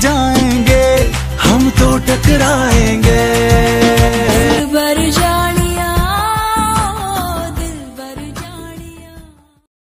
जाएँगे हम तो टकराएँगे।